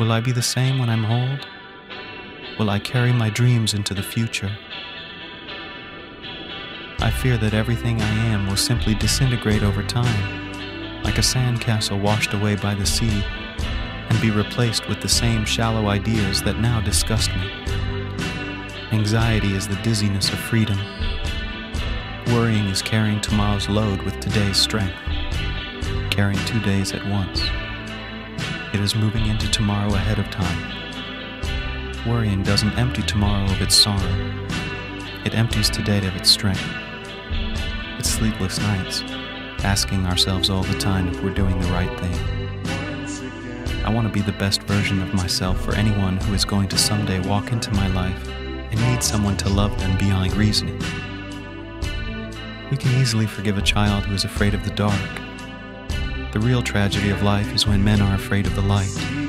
Will I be the same when I'm old? Will I carry my dreams into the future? I fear that everything I am will simply disintegrate over time, like a sandcastle washed away by the sea, and be replaced with the same shallow ideas that now disgust me. Anxiety is the dizziness of freedom. Worrying is carrying tomorrow's load with today's strength, carrying two days at once. It is moving into tomorrow ahead of time. Worrying doesn't empty tomorrow of its sorrow, it empties today of its strength. It's sleepless nights, asking ourselves all the time if we're doing the right thing. I want to be the best version of myself for anyone who is going to someday walk into my life and need someone to love them beyond reasoning. We can easily forgive a child who is afraid of the dark. The real tragedy of life is when men are afraid of the light.